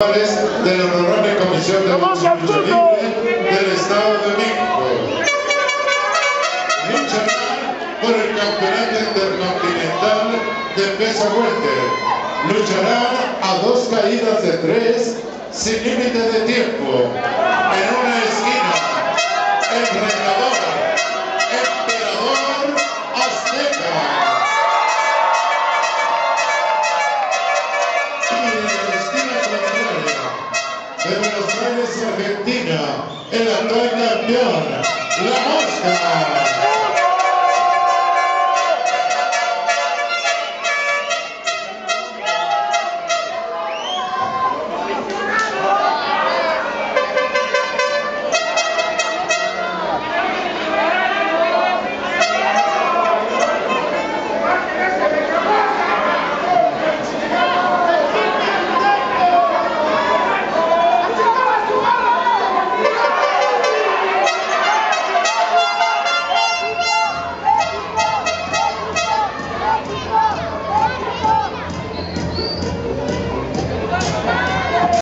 de la Honorable Comisión de del Estado de México. Luchará por el Campeonato Intercontinental de Peso Fuerte. Luchará a dos caídas de tres sin límite de tiempo. En una esquina, el retador, emperador azteca. Y en la esquina de Buenos Aires, Argentina, el actual campeón, La Mosca.